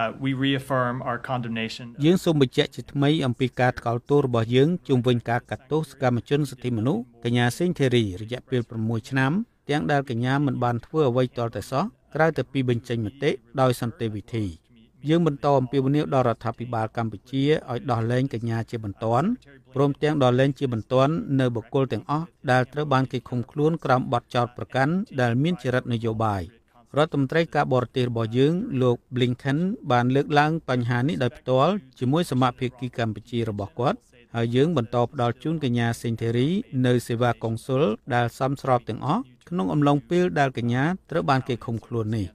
uh, we reaffirm our condemnation យើងសូមបញ្ជាក់ជាថ្មីអំពីការថ្កោលទោសរបស់យើងជុំវិញការកាត់ទោសសកម្មជនសិទ្ធិមនុស្សកញ្ញាសេងធីរីរយៈពេល6ឆ្នាំទាំងដែលកញ្ញាមិនបានធ្វើអ្វីទាល់តែសោះក្រៅតែពីបញ្ចេញមតិដោយសន្តិវិធីយើងបន្តអំពាវនាវដល់រដ្ឋាភិបាលកម្ពុជាឲ្យដោះលែងកញ្ញាជាបន្ទាន់ព្រមទាំងដោះលែងជាបន្ទាន់នៅបុគ្គលទាំងអស់ដែលត្រូវបានគេឃុំខ្លួនក្រោមបទចោទប្រកាន់ដែលមានចរិតនយោបាយ រដ្ឋមន្ត្រីការបរទេសរបស់យើង លោក Blinken បានលើកឡើងបញ្ហានេះដោយផ្ទាល់ជាមួយសមាភិកីកម្ពុជារបស់គាត់ហើយយើងបន្តផ្ដល់ជូនកញ្ញាសេងធីរីនៅសេវាកុងស៊ុលដែលសមស្របទាំងអស់ក្នុងអំឡុងពេលដែលកញ្ញាត្រូវបានគេឃុំខ្លួននេះ